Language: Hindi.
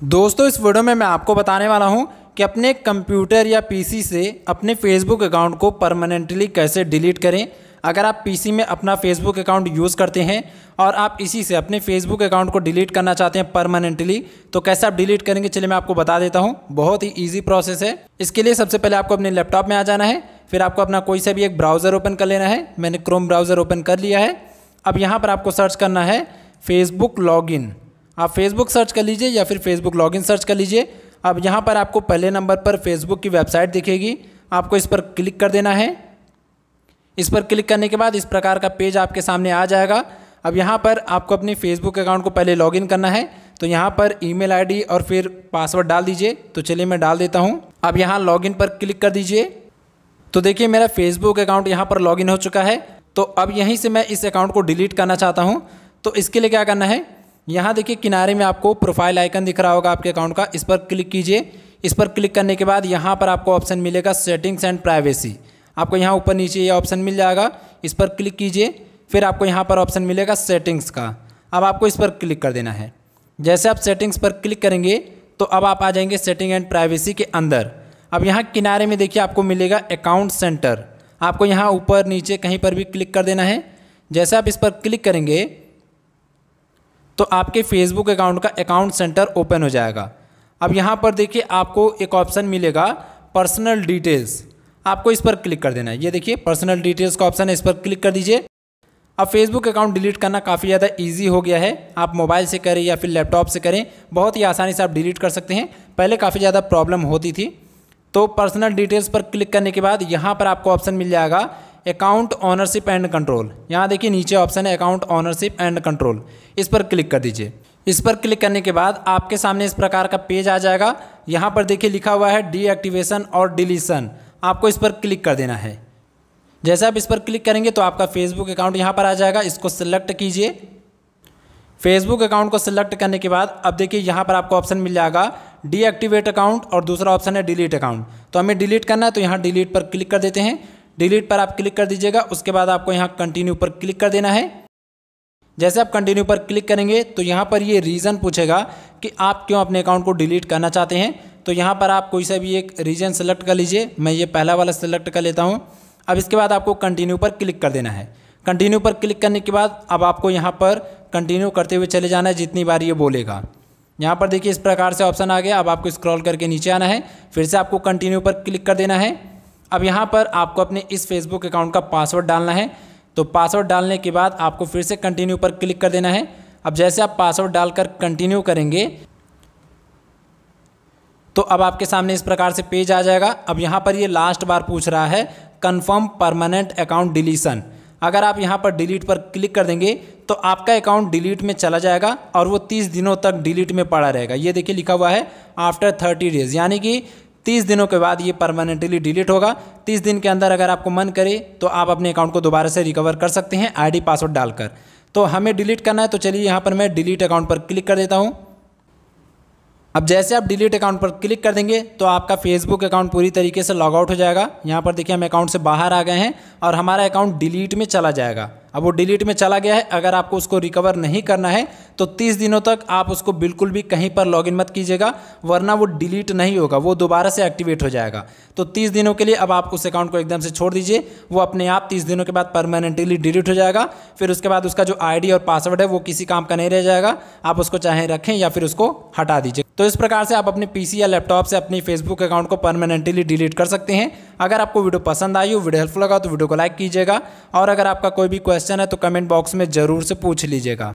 दोस्तों, इस वीडियो में मैं आपको बताने वाला हूँ कि अपने कंप्यूटर या पीसी से अपने फेसबुक अकाउंट को परमानेंटली कैसे डिलीट करें। अगर आप पीसी में अपना फेसबुक अकाउंट यूज़ करते हैं और आप इसी से अपने फेसबुक अकाउंट को डिलीट करना चाहते हैं परमानेंटली तो कैसे आप डिलीट करेंगे, चलिए मैं आपको बता देता हूँ। बहुत ही ईजी प्रोसेस है। इसके लिए सबसे पहले आपको अपने लैपटॉप में आ जाना है, फिर आपको अपना कोई सा भी एक ब्राउज़र ओपन कर लेना है। मैंने क्रोम ब्राउज़र ओपन कर लिया है। अब यहाँ पर आपको सर्च करना है फेसबुक लॉगिन आप फेसबुक सर्च कर लीजिए या फिर फेसबुक लॉगिन सर्च कर लीजिए। अब यहाँ पर आपको पहले नंबर पर फेसबुक की वेबसाइट दिखेगी। आपको इस पर क्लिक कर देना है। इस पर क्लिक करने के बाद इस प्रकार का पेज आपके सामने आ जाएगा। अब यहाँ पर आपको अपने फेसबुक अकाउंट को पहले लॉगिन करना है। तो यहाँ पर ईमेल आईडी और फिर पासवर्ड डाल दीजिए। तो चलिए मैं डाल देता हूँ। अब यहाँ लॉगिन पर क्लिक कर दीजिए। तो देखिए मेरा फेसबुक अकाउंट यहाँ पर लॉगिन हो चुका है। तो अब यहीं से मैं इस अकाउंट को डिलीट करना चाहता हूँ। तो इसके लिए क्या करना है? यहाँ देखिए किनारे में आपको प्रोफ़ाइल आइकन दिख रहा होगा आपके अकाउंट का। इस पर क्लिक कीजिए। इस पर क्लिक करने के बाद यहाँ पर आपको ऑप्शन मिलेगा सेटिंग्स एंड प्राइवेसी आपको यहाँ ऊपर नीचे ये ऑप्शन मिल जाएगा। इस पर क्लिक कीजिए। फिर आपको यहाँ पर ऑप्शन मिलेगा सेटिंग्स का। अब आपको इस पर क्लिक कर देना है। जैसे आप सेटिंग्स पर क्लिक करेंगे तो अब आप आ जाएँगे सेटिंग एंड प्राइवेसी के अंदर। अब यहाँ किनारे में देखिए आपको मिलेगा अकाउंट सेंटर आपको यहाँ ऊपर नीचे कहीं पर भी क्लिक कर देना है। जैसे आप इस पर क्लिक करेंगे तो आपके फेसबुक अकाउंट का अकाउंट सेंटर ओपन हो जाएगा। अब यहाँ पर देखिए आपको एक ऑप्शन मिलेगा पर्सनल डिटेल्स आपको इस पर क्लिक कर देना है। ये देखिए पर्सनल डिटेल्स का ऑप्शन है, इस पर क्लिक कर दीजिए। अब फेसबुक अकाउंट डिलीट करना काफ़ी ज़्यादा इजी हो गया है। आप मोबाइल से करें या फिर लैपटॉप से करें, बहुत ही आसानी से आप डिलीट कर सकते हैं। पहले काफ़ी ज़्यादा प्रॉब्लम होती थी। तो पर्सनल डिटेल्स पर क्लिक करने के बाद यहाँ पर आपको ऑप्शन मिल जाएगा अकाउंट ऑनरशिप एंड कंट्रोल यहाँ देखिए नीचे ऑप्शन है अकाउंट ऑनरशिप एंड कंट्रोल इस पर क्लिक कर दीजिए। इस पर क्लिक करने के बाद आपके सामने इस प्रकार का पेज आ जाएगा। यहाँ पर देखिए लिखा हुआ है डीएक्टिवेशन और डिलीशन आपको इस पर क्लिक कर देना है। जैसे आप इस पर क्लिक करेंगे तो आपका फेसबुक अकाउंट यहाँ पर आ जाएगा। इसको सिलेक्ट कीजिए। फेसबुक अकाउंट को सिलेक्ट करने के बाद अब देखिए यहाँ पर आपको ऑप्शन मिल जाएगा डीएक्टिवेट अकाउंट और दूसरा ऑप्शन है डिलीट अकाउंट तो हमें डिलीट करना है तो यहाँ डिलीट पर क्लिक कर देते हैं। डिलीट पर आप क्लिक कर दीजिएगा, उसके बाद आपको यहाँ कंटिन्यू पर क्लिक कर देना है। जैसे आप कंटिन्यू पर क्लिक करेंगे तो यहाँ पर ये रीज़न पूछेगा कि आप क्यों अपने अकाउंट को डिलीट करना चाहते हैं। तो यहाँ पर आप कोई सा भी एक रीजन सेलेक्ट कर लीजिए, मैं ये पहला वाला सेलेक्ट कर लेता हूँ। अब इसके बाद आपको कंटिन्यू पर क्लिक कर देना है। कंटिन्यू पर क्लिक करने के बाद अब आपको यहाँ पर कंटिन्यू करते हुए चले जाना है, जितनी बार ये बोलेगा। यहाँ पर देखिए इस प्रकार से ऑप्शन आ गया। अब आपको स्क्रॉल करके नीचे आना है, फिर से आपको कंटिन्यू पर क्लिक कर देना है। अब यहाँ पर आपको अपने इस फेसबुक अकाउंट का पासवर्ड डालना है। तो पासवर्ड डालने के बाद आपको फिर से कंटिन्यू पर क्लिक कर देना है। अब जैसे आप पासवर्ड डालकर कंटिन्यू करेंगे तो अब आपके सामने इस प्रकार से पेज आ जाएगा। अब यहाँ पर ये लास्ट बार पूछ रहा है कन्फर्म परमानेंट अकाउंट डिलीशन अगर आप यहाँ पर डिलीट पर क्लिक कर देंगे तो आपका अकाउंट डिलीट में चला जाएगा और वो 30 दिनों तक डिलीट में पड़ा रहेगा। ये देखिए लिखा हुआ है आफ्टर 30 डेज़ यानी कि तीस दिनों के बाद ये परमानेंटली डिलीट होगा। तीस दिन के अंदर अगर आपको मन करे तो आप अपने अकाउंट को दोबारा से रिकवर कर सकते हैं आईडी पासवर्ड डालकर। तो हमें डिलीट करना है तो चलिए यहाँ पर मैं डिलीट अकाउंट पर क्लिक कर देता हूँ। अब जैसे आप डिलीट अकाउंट पर क्लिक कर देंगे तो आपका फेसबुक अकाउंट पूरी तरीके से लॉग आउट हो जाएगा। यहाँ पर देखिए, हम अकाउंट से बाहर आ गए हैं और हमारा अकाउंट डिलीट में चला जाएगा। अब वो डिलीट में चला गया है। अगर आपको उसको रिकवर नहीं करना है तो 30 दिनों तक आप उसको बिल्कुल भी कहीं पर लॉगिन मत कीजिएगा, वरना वो डिलीट नहीं होगा, वो दोबारा से एक्टिवेट हो जाएगा। तो 30 दिनों के लिए अब आप उस अकाउंट को एकदम से छोड़ दीजिए, वो अपने आप 30 दिनों के बाद परमानेंटली डिलीट हो जाएगा। फिर उसके बाद उसका जो आईडी और पासवर्ड है, वो किसी काम का नहीं रह जाएगा। आप उसको चाहे रखें या फिर उसको हटा दीजिए। तो इस प्रकार से आप अपने पीसी या लैपटॉप से अपनी फेसबुक अकाउंट को परमानेंटली डिलीट कर सकते हैं। अगर आपको वीडियो पसंद आई हो, वीडियो हेल्पफुल लगा तो वीडियो को लाइक कीजिएगा। और अगर आपका कोई भी क्वेश्चन है तो कमेंट बॉक्स में ज़रूर से पूछ लीजिएगा।